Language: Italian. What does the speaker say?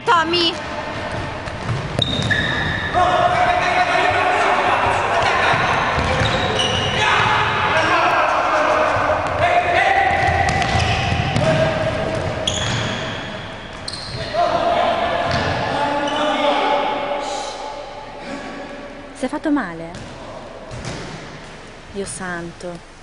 Dai, Tommy! Si è fatto male? Dio santo.